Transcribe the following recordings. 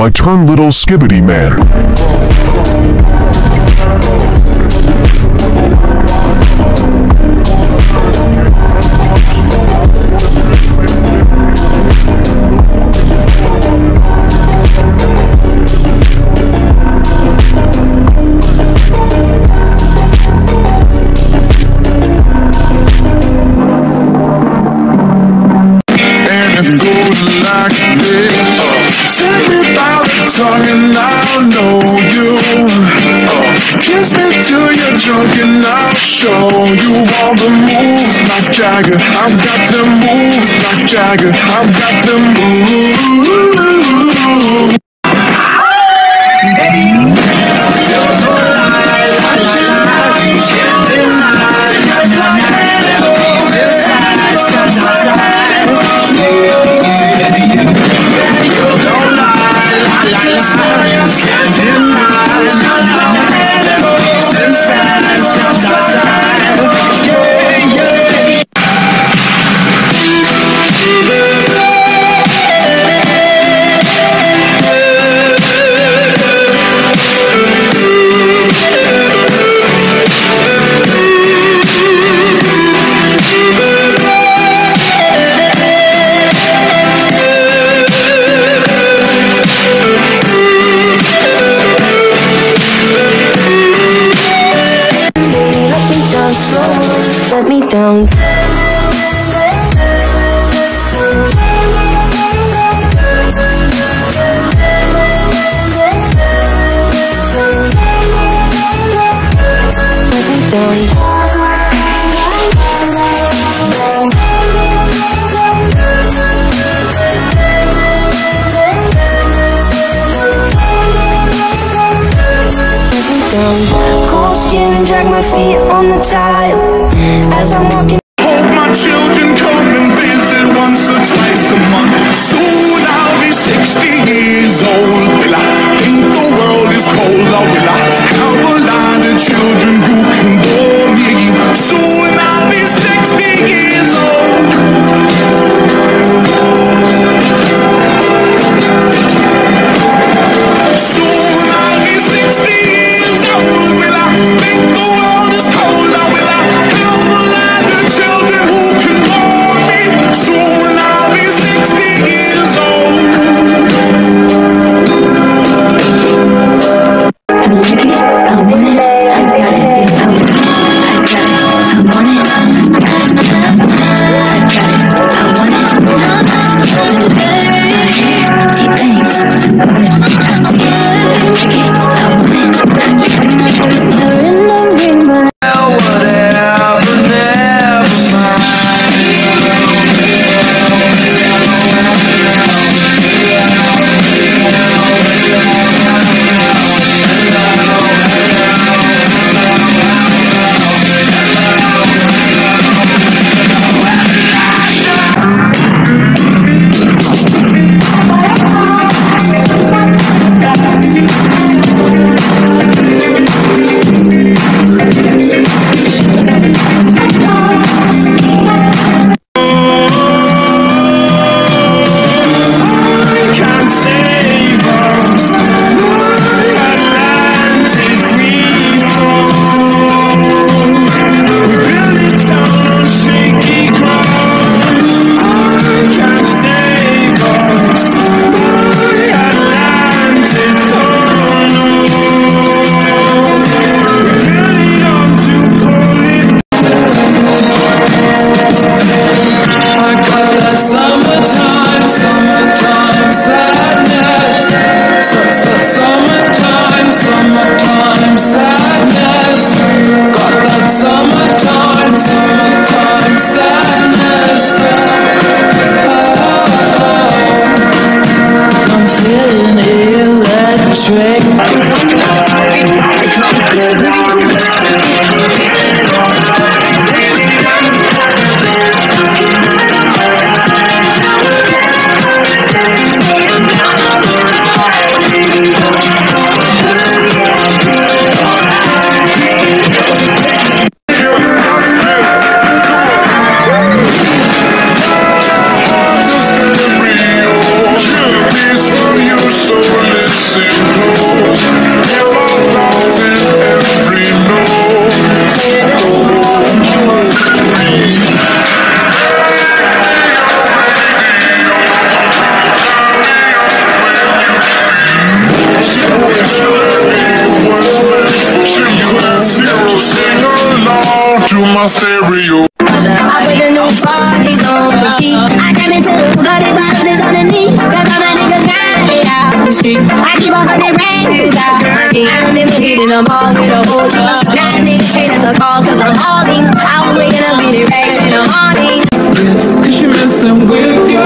my turn little skibidi man. you're drunk and I'll show you all the moves like Jagger. I've got the moves like Jagger. I've got the moves. down. hold on. 全 my stereo. I put the new parties on repeat. I came into the bloody bottles is on the knee. All my niggas got it out. I keep on hundred rings out my knee. I'm in getting them all with a whole Nine niggas hate us a call cause I'm hauling. I was waking up in the race and I'm horny. Cause you're messing with your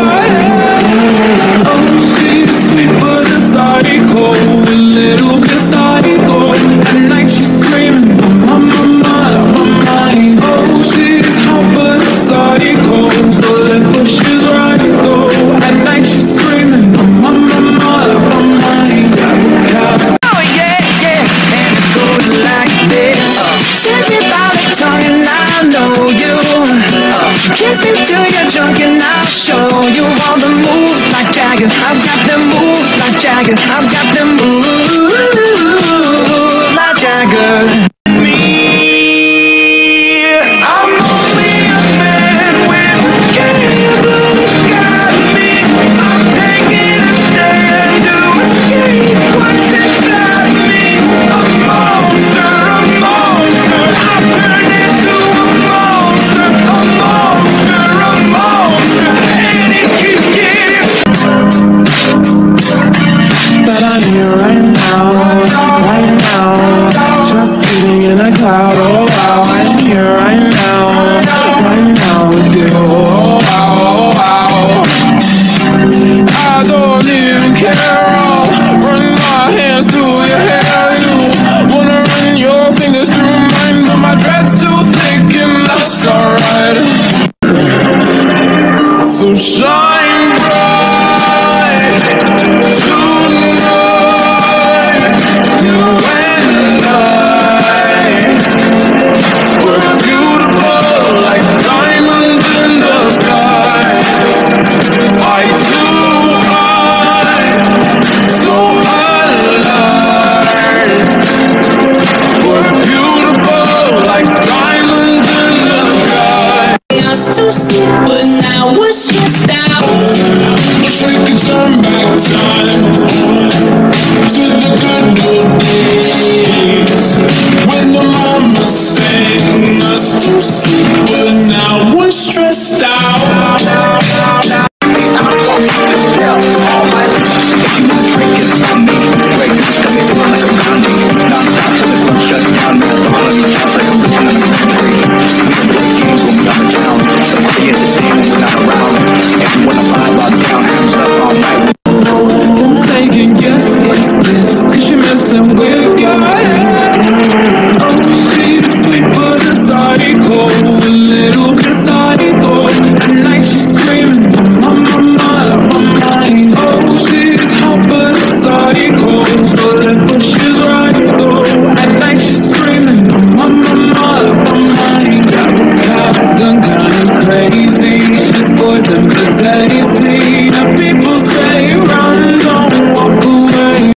Listen to your junk, and I'll show you all the moves like Jagger. I've got the moves like Jagger. I've got the moves. Sujar